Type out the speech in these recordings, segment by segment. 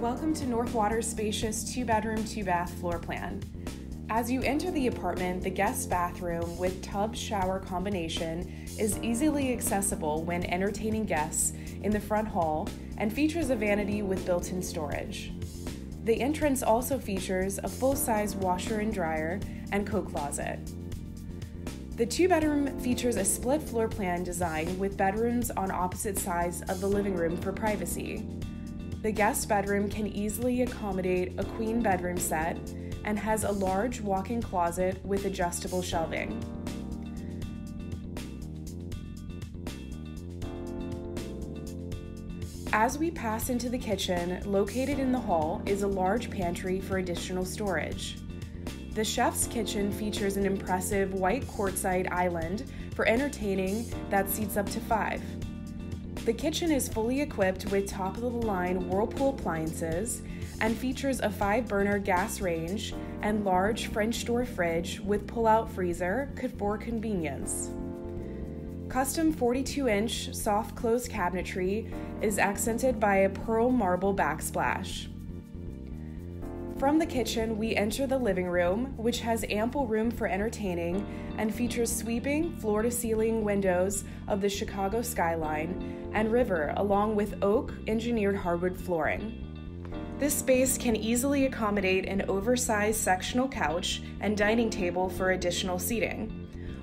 Welcome to Northwater's spacious two bedroom, two bath floor plan. As you enter the apartment, the guest bathroom with tub shower combination is easily accessible when entertaining guests in the front hall and features a vanity with built in storage. The entrance also features a full size washer and dryer and coat closet. The two bedroom features a split floor plan design with bedrooms on opposite sides of the living room for privacy. The guest bedroom can easily accommodate a queen bedroom set and has a large walk in closet with adjustable shelving. As we pass into the kitchen, located in the hall is a large pantry for additional storage. The chef's kitchen features an impressive white quartzite island for entertaining that seats up to five. The kitchen is fully equipped with top of the line Whirlpool appliances and features a five burner gas range and large French door fridge with pull out freezer for convenience. Custom 42 inch soft close cabinetry is accented by a pearl marble backsplash. From the kitchen, we enter the living room, which has ample room for entertaining and features sweeping floor to ceiling windows of the Chicago skyline and river, along with oak engineered hardwood flooring. This space can easily accommodate an oversized sectional couch and dining table for additional seating.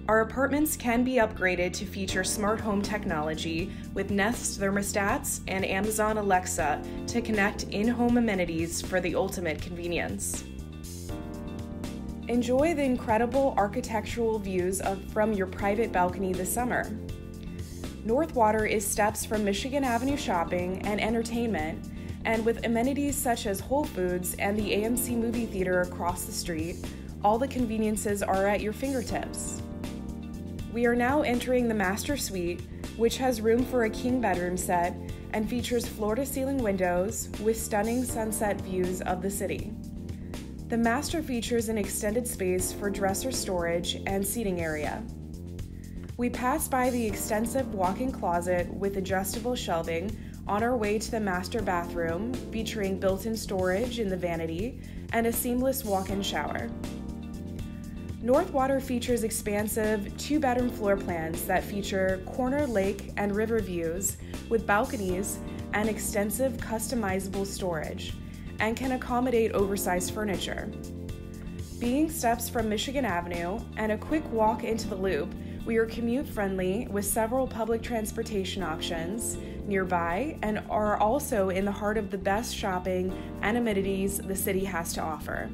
Our apartments can be upgraded to feature smart home technology with Nest thermostats and Amazon Alexa to connect in home amenities for the ultimate convenience. Enjoy the incredible architectural views of, from your private balcony this summer. Northwater is steps from Michigan Avenue shopping and entertainment, and with amenities such as Whole Foods and the AMC movie theater across the street, all the conveniences are at your fingertips. We are now entering the master suite, which has room for a king bedroom set and features floor to ceiling windows with stunning sunset views of the city. The master features an extended space for dresser storage and seating area. We pass by the extensive walk in closet with adjustable shelving on our way to the master bathroom, featuring built in storage in the vanity and a seamless walk in shower. Northwater features expansive two bedroom floor plans that feature corner lake and river views with balconies and extensive customizable storage and can accommodate oversized furniture. Being steps from Michigan Avenue and a quick walk into the loop, we are commute friendly with several public transportation options nearby and are also in the heart of the best shopping and amenities the city has to offer.